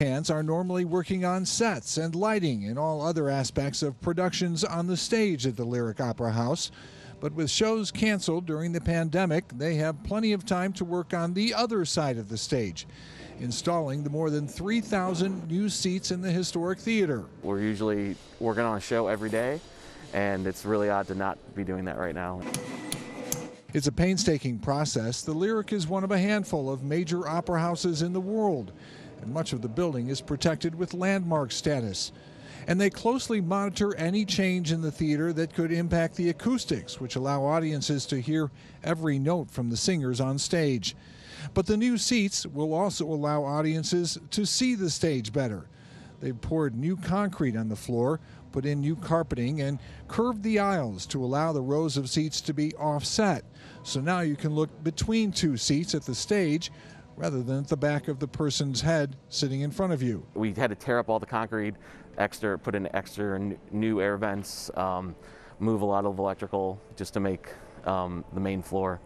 Hands are normally working on sets and lighting and all other aspects of productions on the stage at the Lyric Opera House. But with shows canceled during the pandemic, they have plenty of time to work on the other side of the stage, installing the more than 3,000 new seats in the historic theater. We're usually working on a show every day, and it's really odd to not be doing that right now. It's a painstaking process. The Lyric is one of a handful of major opera houses in the world, and much of the building is protected with landmark status. And they closely monitor any change in the theater that could impact the acoustics, which allow audiences to hear every note from the singers on stage. But the new seats will also allow audiences to see the stage better. They've poured new concrete on the floor, put in new carpeting, and curved the aisles to allow the rows of seats to be offset. So now you can look between two seats at the stage rather than at the back of the person's head sitting in front of you. We had to tear up all the concrete, extra, put in extra new air vents, um, move a lot of electrical just to make um, the main floor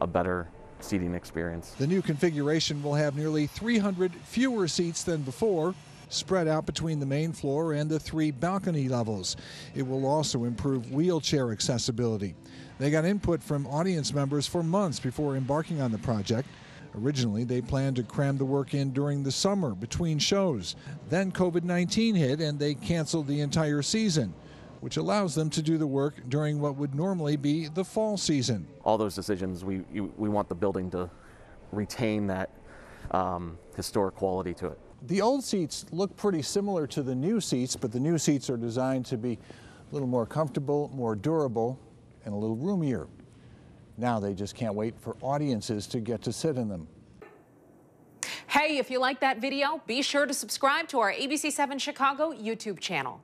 a better seating experience. The new configuration will have nearly 300 fewer seats than before, spread out between the main floor and the three balcony levels. It will also improve wheelchair accessibility. They got input from audience members for months before embarking on the project. Originally, they planned to cram the work in during the summer between shows. Then COVID 19 hit and they canceled the entire season, which allows them to do the work during what would normally be the fall season. All those decisions, we, you, we want the building to retain that um, historic quality to it. The old seats look pretty similar to the new seats, but the new seats are designed to be a little more comfortable, more durable, and a little roomier. Now they just can't wait for audiences to get to sit in them. Hey, if you like that video, be sure to subscribe to our ABC7 Chicago YouTube channel.